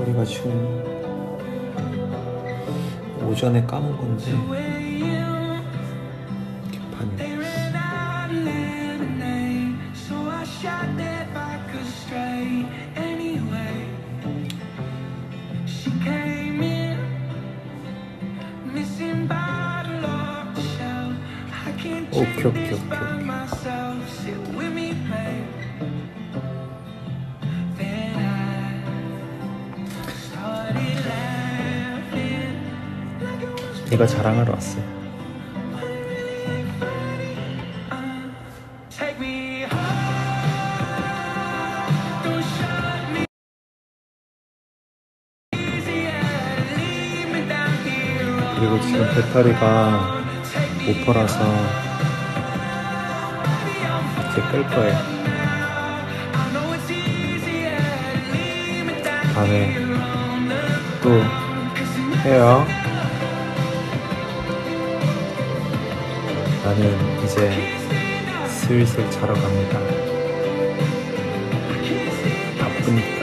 그래가지고 오전에 까먹은 건데 반이 오케이 오케이 오케이 오케이 얘가 자랑하러 왔어요 그리고 지금 배터리가 5%라서 이제 끌 거예요. 다음에 또 해요. 나는 이제 슬슬 자러 갑니다. 바쁘니까.